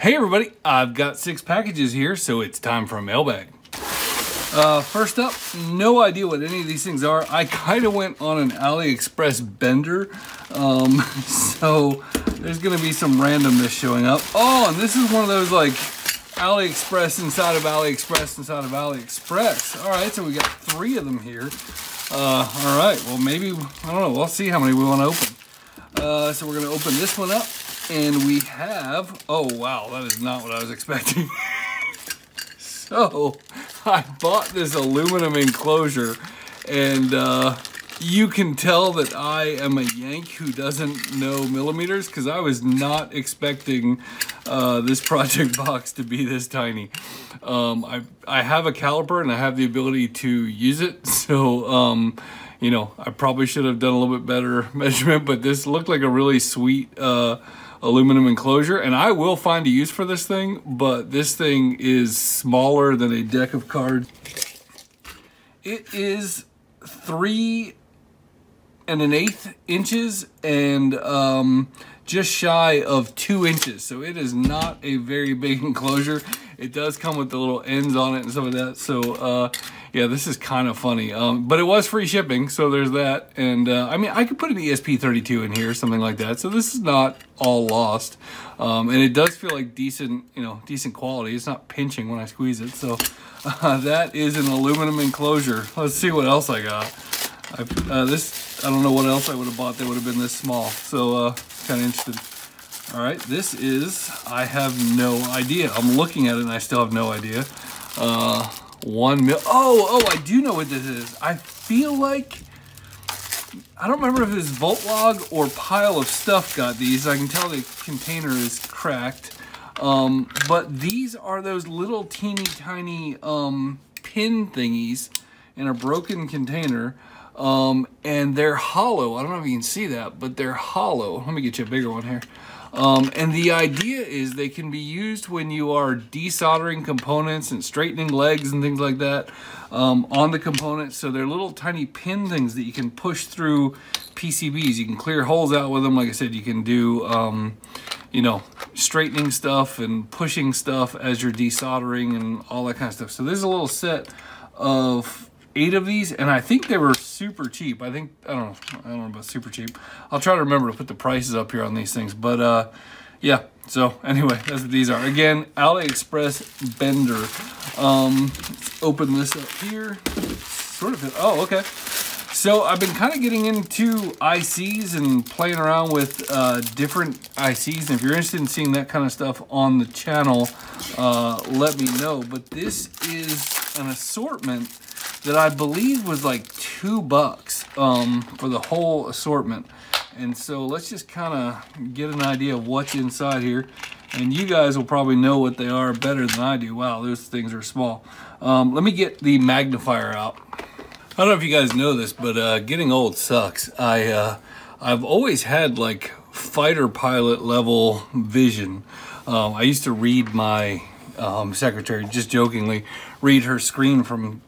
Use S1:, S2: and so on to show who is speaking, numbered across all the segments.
S1: Hey everybody, I've got six packages here, so it's time for a mailbag. Uh, first up, no idea what any of these things are. I kind of went on an AliExpress bender, um, so there's going to be some randomness showing up. Oh, and this is one of those like AliExpress inside of AliExpress inside of AliExpress. All right, so we got three of them here. Uh, all right, well maybe, I don't know, we'll see how many we want to open. Uh, so we're going to open this one up. And we have, oh wow, that is not what I was expecting. so, I bought this aluminum enclosure and uh, you can tell that I am a Yank who doesn't know millimeters because I was not expecting uh, this project box to be this tiny. Um, I, I have a caliper and I have the ability to use it. So, um, you know, I probably should have done a little bit better measurement, but this looked like a really sweet uh, aluminum enclosure and I will find a use for this thing, but this thing is smaller than a deck of cards. It is three and an eighth inches and um, just shy of two inches. So it is not a very big enclosure. It does come with the little ends on it and stuff like that. So uh, yeah, this is kind of funny. Um, but it was free shipping, so there's that. And uh, I mean, I could put an ESP32 in here, something like that. So this is not all lost. Um, and it does feel like decent, you know, decent quality. It's not pinching when I squeeze it. So uh, that is an aluminum enclosure. Let's see what else I got. I, Uh, this, I don't know what else I would have bought that would have been this small. So uh, kind of interested. All right, this is, I have no idea. I'm looking at it and I still have no idea. Uh, one mil. Oh, oh, I do know what this is. I feel like, I don't remember if it's Voltlog or Pile of Stuff got these. I can tell the container is cracked. Um, but these are those little teeny tiny um, pin thingies in a broken container. Um, and they're hollow. I don't know if you can see that, but they're hollow. Let me get you a bigger one here. Um, and the idea is they can be used when you are desoldering components and straightening legs and things like that um, on the components. So they're little tiny pin things that you can push through PCBs. You can clear holes out with them. Like I said, you can do, um, you know, straightening stuff and pushing stuff as you're desoldering and all that kind of stuff. So there's a little set of eight of these, and I think they were super cheap. I think, I don't know, I don't know about super cheap. I'll try to remember to put the prices up here on these things, but uh, yeah. So anyway, that's what these are. Again, AliExpress Bender. Um, open this up here. Sort of, oh, okay. So I've been kind of getting into ICs and playing around with uh, different ICs. And if you're interested in seeing that kind of stuff on the channel, uh, let me know. But this is an assortment that I believe was like two bucks um, for the whole assortment. And so let's just kind of get an idea of what's inside here. And you guys will probably know what they are better than I do. Wow, those things are small. Um, let me get the magnifier out. I don't know if you guys know this, but uh, getting old sucks. I, uh, I've always had like fighter pilot level vision. Um, I used to read my um, secretary, just jokingly, read her screen from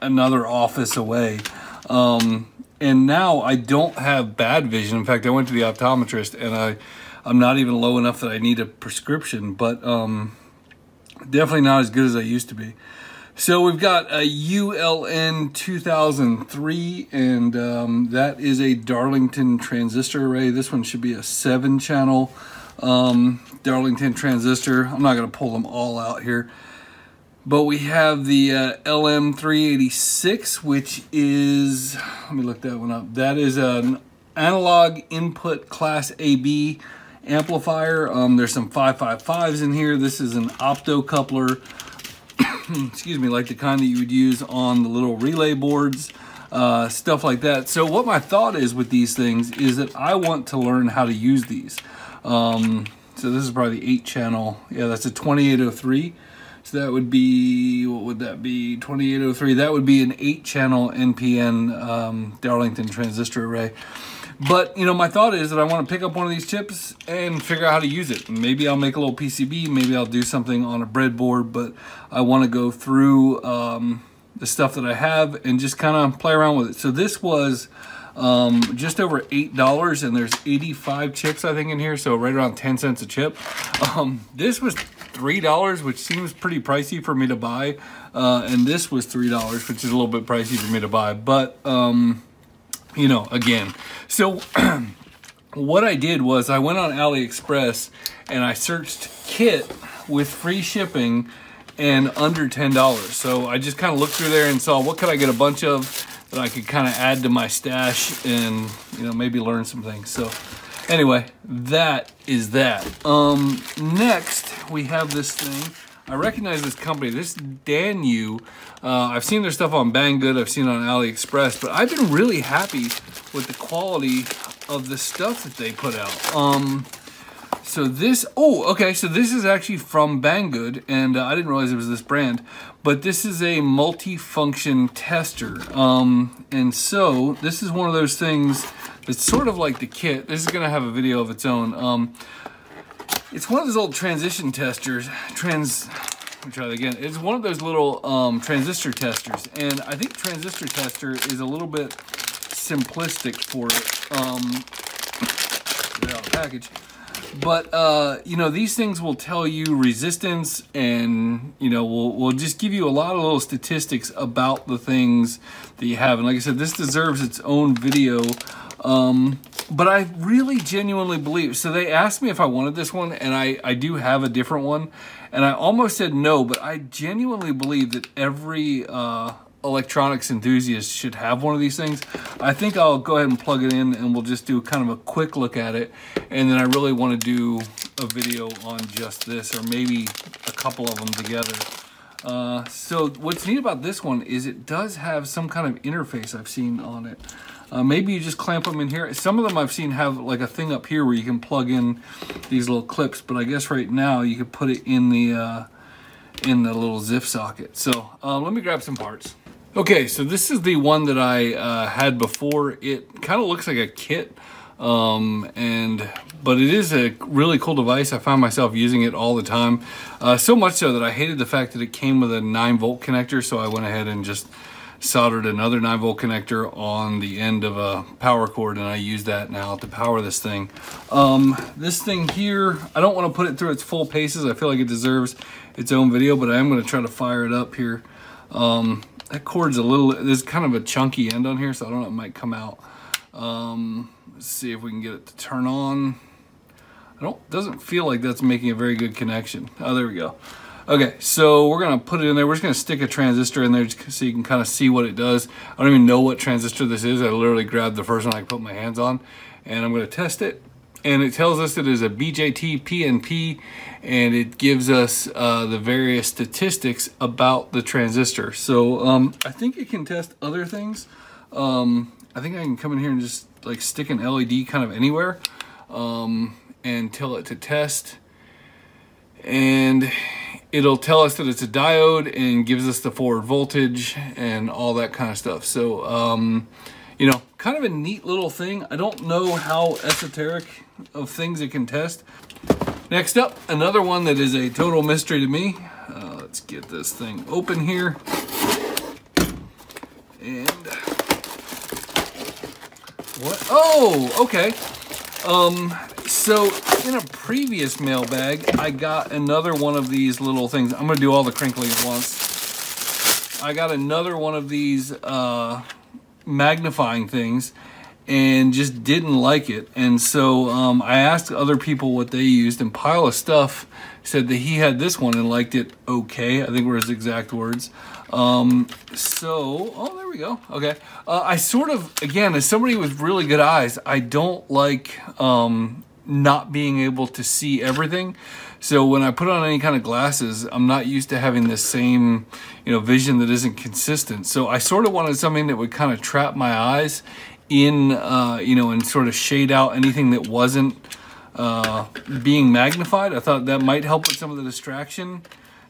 S1: another office away. Um, and now I don't have bad vision. In fact, I went to the optometrist and I, I'm not even low enough that I need a prescription, but um, definitely not as good as I used to be. So we've got a ULN 2003, and um, that is a Darlington transistor array. This one should be a seven channel um, Darlington transistor. I'm not gonna pull them all out here. But we have the uh, LM386, which is, let me look that one up. That is an analog input class AB amplifier. Um, there's some 555s in here. This is an optocoupler, excuse me, like the kind that you would use on the little relay boards, uh, stuff like that. So what my thought is with these things is that I want to learn how to use these. Um, so this is probably the eight channel. Yeah, that's a 2803. So that would be, what would that be, 2803. That would be an 8-channel NPN um, Darlington transistor array. But, you know, my thought is that I want to pick up one of these chips and figure out how to use it. Maybe I'll make a little PCB, maybe I'll do something on a breadboard, but I want to go through um, the stuff that I have and just kind of play around with it. So this was um, just over $8 and there's 85 chips I think in here, so right around 10 cents a chip. Um, this was $3, which seems pretty pricey for me to buy. Uh, and this was $3, which is a little bit pricey for me to buy. But, um, you know, again. So what I did was I went on AliExpress and I searched kit with free shipping and under $10. So I just kind of looked through there and saw what could I get a bunch of that I could kind of add to my stash and, you know, maybe learn some things. So anyway, that is that. Um, next, we have this thing. I recognize this company. This DANIU. Uh, I've seen their stuff on Banggood. I've seen it on AliExpress. But I've been really happy with the quality of the stuff that they put out. Um, so this, oh, okay, so this is actually from Banggood, and uh, I didn't realize it was this brand, but this is a multi-function tester. Um, and so this is one of those things that's sort of like the kit. This is gonna have a video of its own. Um, it's one of those old transition testers, trans, let me try that again. It's one of those little um, transistor testers, and I think transistor tester is a little bit simplistic for it. Um, out of the package. But, uh, you know, these things will tell you resistance and, you know, will will just give you a lot of little statistics about the things that you have. And like I said, this deserves its own video. Um, but I really genuinely believe, so they asked me if I wanted this one, and I, I do have a different one. And I almost said no, but I genuinely believe that every uh, electronics enthusiast should have one of these things. I think I'll go ahead and plug it in and we'll just do kind of a quick look at it. And then I really want to do a video on just this or maybe a couple of them together. Uh, so what's neat about this one is it does have some kind of interface I've seen on it. Uh, maybe you just clamp them in here. Some of them I've seen have like a thing up here where you can plug in these little clips, but I guess right now you could put it in the uh, in the little ZIF socket. So uh, let me grab some parts. Okay, so this is the one that I uh, had before. It kind of looks like a kit, um, and but it is a really cool device. I find myself using it all the time, uh, so much so that I hated the fact that it came with a 9 volt connector, so I went ahead and just soldered another 9 volt connector on the end of a power cord and I use that now to power this thing. Um, this thing here, I don't want to put it through its full paces. I feel like it deserves its own video, but I am going to try to fire it up here. Um, that cord's a little, there's kind of a chunky end on here, so I don't know, it might come out. Um, let's see if we can get it to turn on. I don't, doesn't feel like that's making a very good connection. Oh, there we go. Okay, so we're gonna put it in there. We're just gonna stick a transistor in there just so you can kind of see what it does. I don't even know what transistor this is. I literally grabbed the first one I could put my hands on and I'm gonna test it and it tells us it is a BJT PNP and it gives us uh, the various statistics about the transistor. So um, I think it can test other things. Um, I think I can come in here and just like stick an LED kind of anywhere um, and tell it to test. And it'll tell us that it's a diode and gives us the forward voltage and all that kind of stuff. So, um, you know, kind of a neat little thing. I don't know how esoteric of things it can test. Next up, another one that is a total mystery to me. Uh, let's get this thing open here. And what? Oh, okay. Um, so in a previous mailbag, I got another one of these little things. I'm gonna do all the crinkling at once. I got another one of these uh, magnifying things and just didn't like it. And so um, I asked other people what they used, and Pile of Stuff said that he had this one and liked it okay. I think were his exact words. Um, so, oh, there we go. Okay. Uh, I sort of, again, as somebody with really good eyes, I don't like um, not being able to see everything. So when I put on any kind of glasses, I'm not used to having the same, you know, vision that isn't consistent. So I sort of wanted something that would kind of trap my eyes in, uh, you know, and sort of shade out anything that wasn't uh, being magnified. I thought that might help with some of the distraction.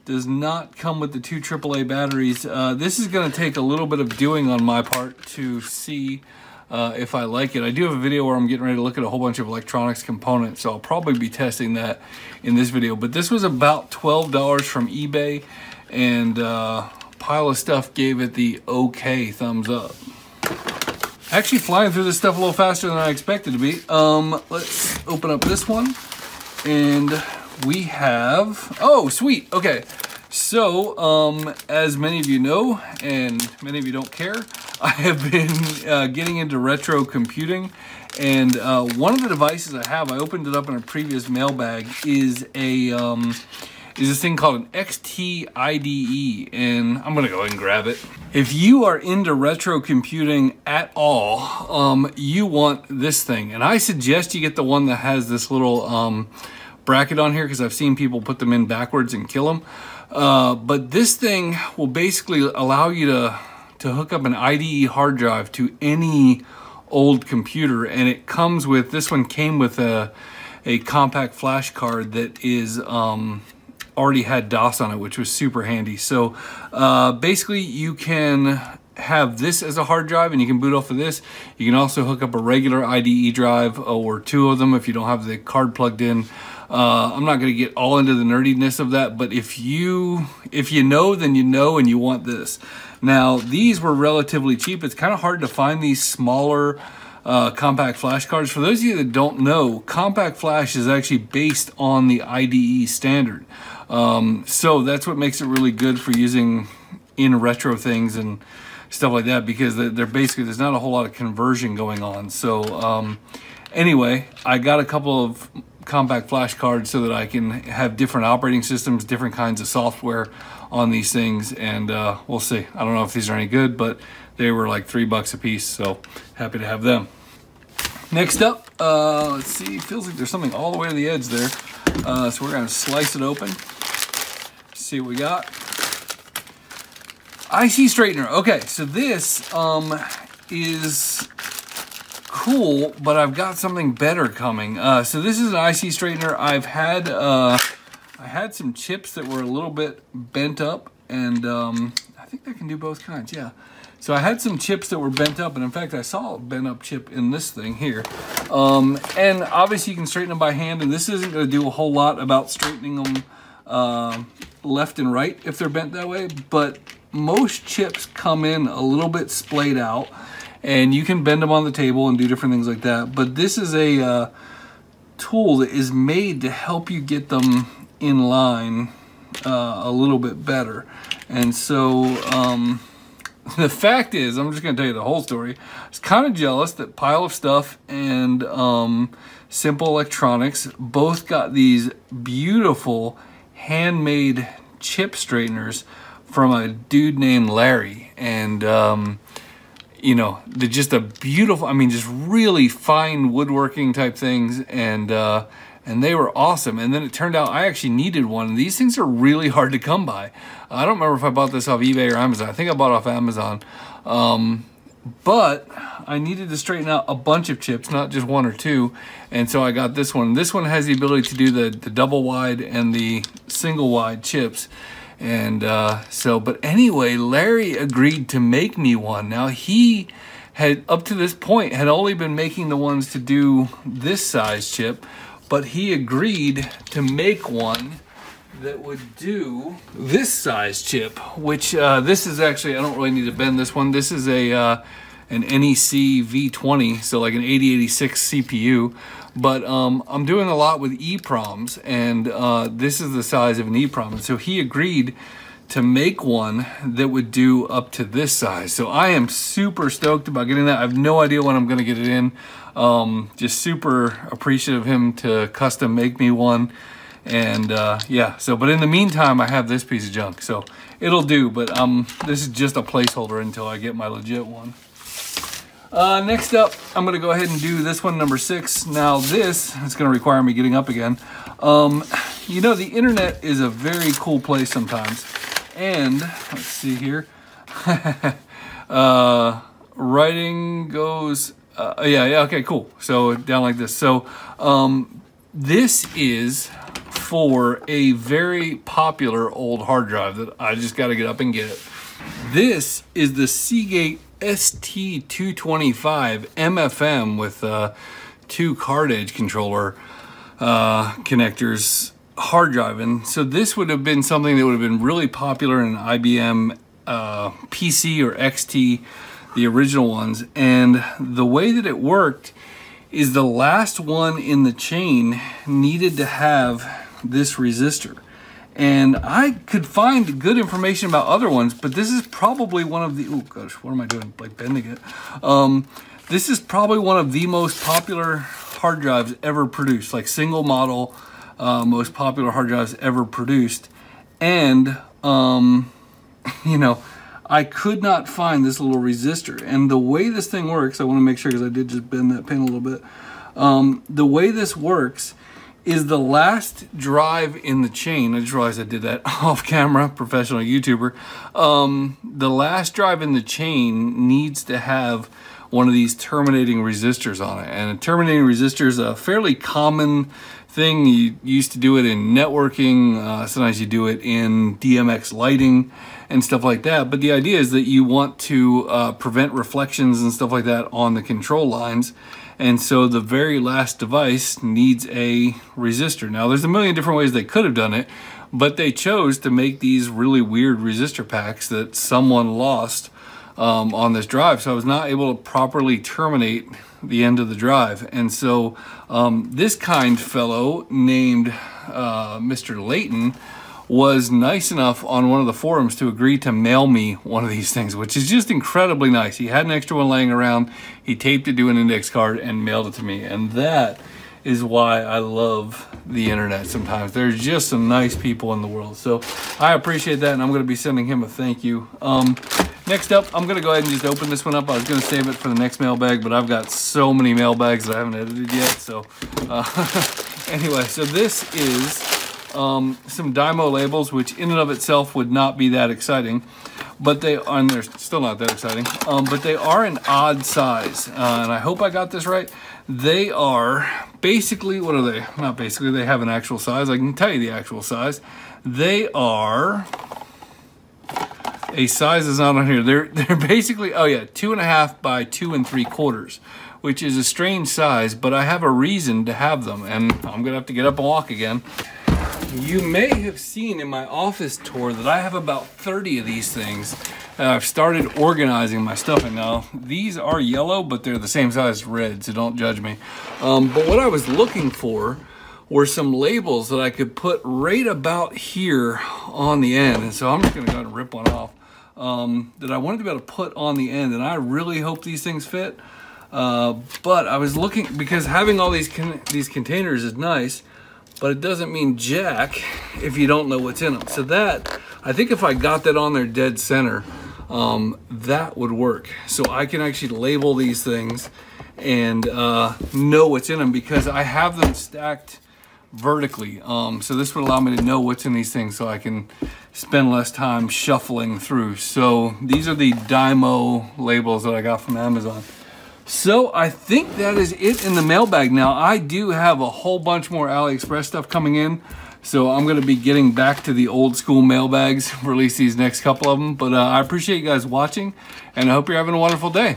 S1: Does not come with the two AAA batteries. Uh, this is going to take a little bit of doing on my part to see uh, if I like it. I do have a video where I'm getting ready to look at a whole bunch of electronics components, so I'll probably be testing that in this video. But this was about $12 from eBay, and uh, Pile of Stuff gave it the okay thumbs up. Actually flying through this stuff a little faster than I expected to be. Um, let's open up this one, and we have, oh, sweet, okay. So, um, as many of you know, and many of you don't care, I have been uh, getting into retro computing. And uh, one of the devices I have, I opened it up in a previous mailbag, is a um, is this thing called an XT IDE, and I'm gonna go ahead and grab it. If you are into retro computing at all, um, you want this thing, and I suggest you get the one that has this little um, bracket on here because I've seen people put them in backwards and kill them. Uh, but this thing will basically allow you to, to hook up an IDE hard drive to any old computer. And it comes with, this one came with a, a compact flash card that is um, already had DOS on it, which was super handy. So uh, basically you can have this as a hard drive and you can boot off of this. You can also hook up a regular IDE drive or two of them if you don't have the card plugged in. Uh, I'm not going to get all into the nerdiness of that, but if you if you know, then you know, and you want this. Now, these were relatively cheap. It's kind of hard to find these smaller uh, compact flash cards. For those of you that don't know, compact flash is actually based on the IDE standard. Um, so that's what makes it really good for using in retro things and stuff like that because they're basically, there's not a whole lot of conversion going on. So um, anyway, I got a couple of compact flash cards so that I can have different operating systems, different kinds of software on these things, and uh, we'll see. I don't know if these are any good, but they were like three bucks a piece, so happy to have them. Next up, uh, let's see, feels like there's something all the way to the edge there. Uh, so we're gonna slice it open, see what we got. IC straightener. Okay, so this um, is cool, but I've got something better coming. Uh, so this is an IC straightener. I've had uh, I had some chips that were a little bit bent up, and um, I think they can do both kinds. Yeah. So I had some chips that were bent up, and in fact, I saw a bent up chip in this thing here. Um, and obviously, you can straighten them by hand, and this isn't to do a whole lot about straightening them uh, left and right if they're bent that way, but most chips come in a little bit splayed out and you can bend them on the table and do different things like that. But this is a uh, tool that is made to help you get them in line uh, a little bit better. And so um, the fact is, I'm just going to tell you the whole story. I was kind of jealous that Pile of Stuff and um, Simple Electronics both got these beautiful handmade chip straighteners from a dude named Larry. And um, you know, they're just a beautiful, I mean, just really fine woodworking type things. And, uh, and they were awesome. And then it turned out I actually needed one. These things are really hard to come by. I don't remember if I bought this off eBay or Amazon. I think I bought off Amazon. Um, but I needed to straighten out a bunch of chips, not just one or two. And so I got this one. This one has the ability to do the, the double wide and the single wide chips. And uh, so, but anyway, Larry agreed to make me one. Now he had, up to this point, had only been making the ones to do this size chip, but he agreed to make one that would do this size chip, which uh, this is actually, I don't really need to bend this one. This is a uh, an NEC V20, so like an 8086 CPU. But um, I'm doing a lot with EEPROMs, and uh, this is the size of an EEPROM. And so he agreed to make one that would do up to this size. So I am super stoked about getting that. I have no idea when I'm gonna get it in. Um, just super appreciative of him to custom make me one. And uh, yeah, so, but in the meantime, I have this piece of junk. So it'll do, but um, this is just a placeholder until I get my legit one. Uh, next up, I'm going to go ahead and do this one, number six. Now this is going to require me getting up again. Um, you know, the internet is a very cool place sometimes. And, let's see here. uh, writing goes, uh, yeah, yeah, okay, cool. So down like this. So um, this is for a very popular old hard drive that I just got to get up and get it. This is the Seagate ST225 MFM with uh, two card edge controller uh, connectors hard drive. And so this would have been something that would have been really popular in IBM uh, PC or XT, the original ones. And the way that it worked is the last one in the chain needed to have this resistor. And I could find good information about other ones, but this is probably one of the, oh gosh, what am I doing? Like bending it. Um, this is probably one of the most popular hard drives ever produced, like single model, uh, most popular hard drives ever produced. And, um, you know, I could not find this little resistor. And the way this thing works, I want to make sure because I did just bend that pin a little bit. Um, the way this works is the last drive in the chain. I just realized I did that off camera, professional YouTuber. Um, the last drive in the chain needs to have one of these terminating resistors on it. And a terminating resistor is a fairly common thing. You used to do it in networking. Uh, sometimes you do it in DMX lighting and stuff like that. But the idea is that you want to uh, prevent reflections and stuff like that on the control lines. And so the very last device needs a resistor. Now there's a million different ways they could have done it, but they chose to make these really weird resistor packs that someone lost um, on this drive. So I was not able to properly terminate the end of the drive. And so um, this kind fellow named uh, Mr. Layton was nice enough on one of the forums to agree to mail me one of these things, which is just incredibly nice. He had an extra one laying around. He taped it to an index card and mailed it to me. And that is why I love the internet sometimes. There's just some nice people in the world. So I appreciate that, and I'm going to be sending him a thank you. Um, next up, I'm going to go ahead and just open this one up. I was going to save it for the next mailbag, but I've got so many mailbags that I haven't edited yet. So uh, anyway, so this is um, some Dymo labels, which in and of itself would not be that exciting, but they are, and they're still not that exciting, um, but they are an odd size, uh, and I hope I got this right. They are basically, what are they? Not basically, they have an actual size. I can tell you the actual size. They are, a size is not on here. They're, they're basically, oh yeah, two and a half by two and three quarters, which is a strange size, but I have a reason to have them, and I'm gonna have to get up and walk again. You may have seen in my office tour that I have about 30 of these things. Uh, I've started organizing my stuff and now these are yellow, but they're the same size as red, so don't judge me. Um, but what I was looking for were some labels that I could put right about here on the end. And so I'm just gonna go ahead and rip one off. Um, that I wanted to be able to put on the end and I really hope these things fit. Uh, but I was looking, because having all these, con these containers is nice, but it doesn't mean jack if you don't know what's in them. So that, I think if I got that on there dead center, um, that would work. So I can actually label these things and uh, know what's in them because I have them stacked vertically. Um, so this would allow me to know what's in these things so I can spend less time shuffling through. So these are the Dymo labels that I got from Amazon. So I think that is it in the mailbag now. I do have a whole bunch more AliExpress stuff coming in. So I'm going to be getting back to the old school mailbags, release these next couple of them. But uh, I appreciate you guys watching and I hope you're having a wonderful day.